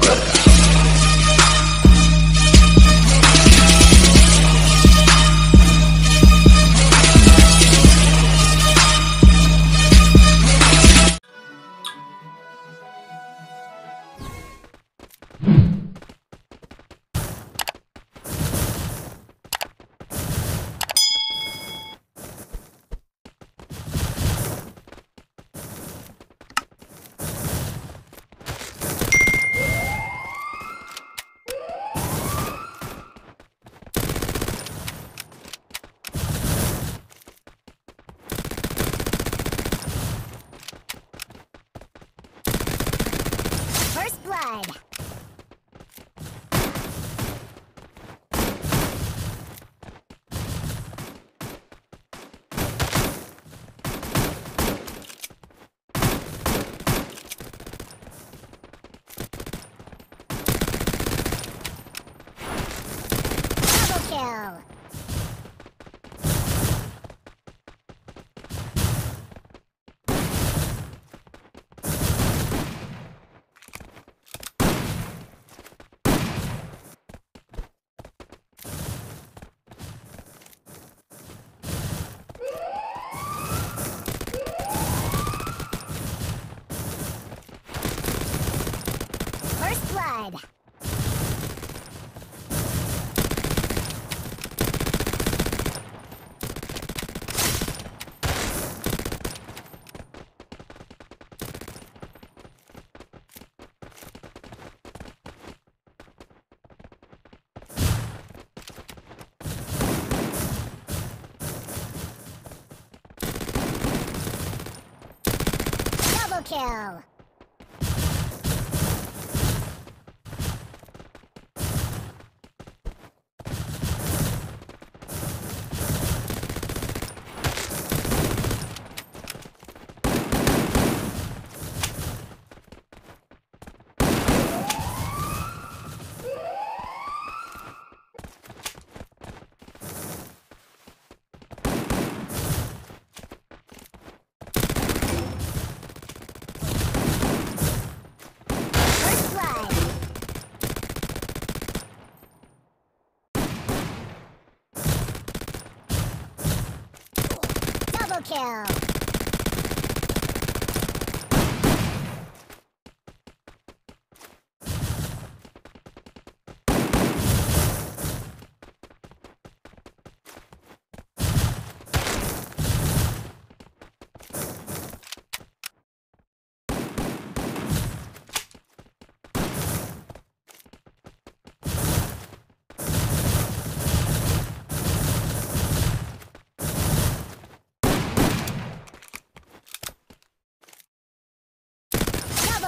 for kill. First blood. Double kill.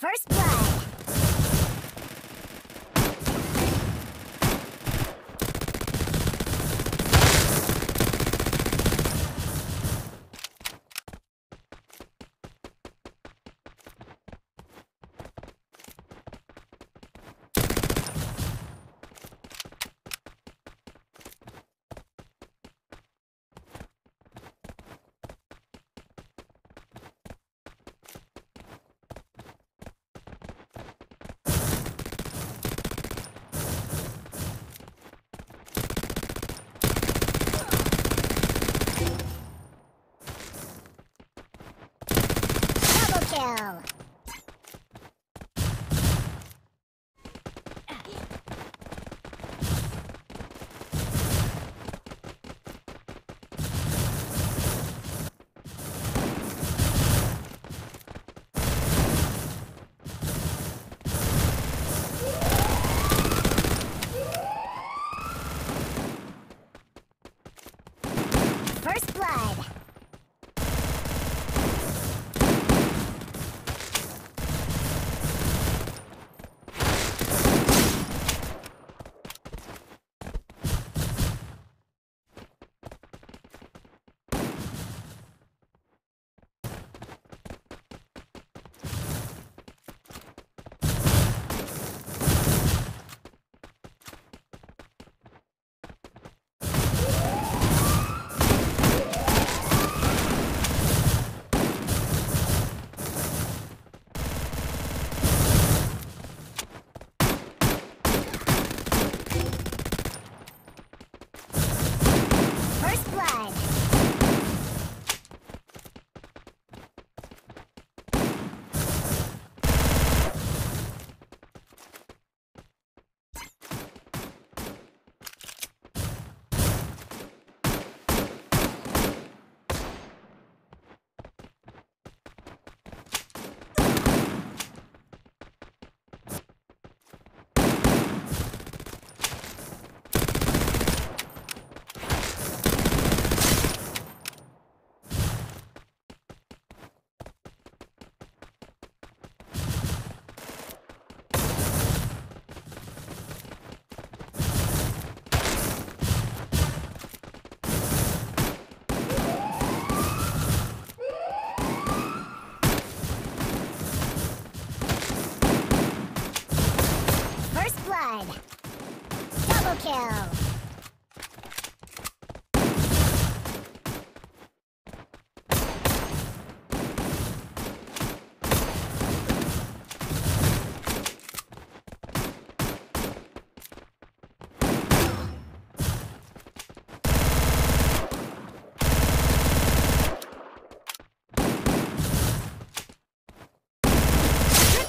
First blood.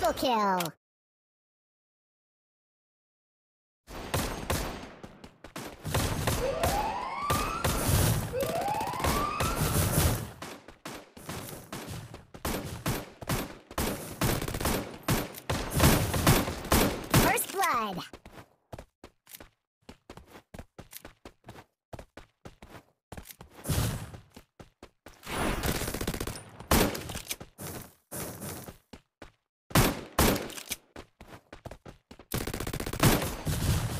Triple kill. Blood.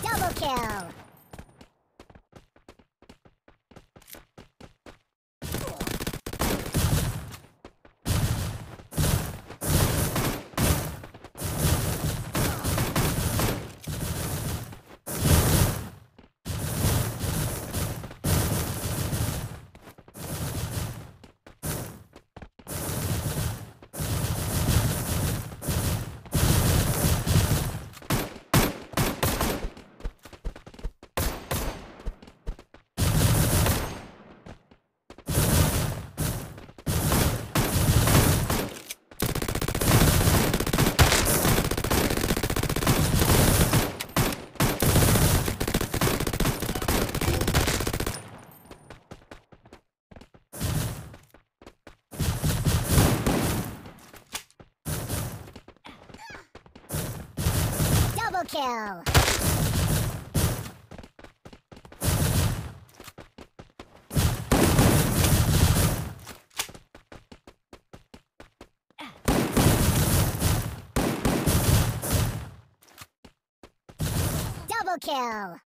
Double kill. Double kill. Double kill.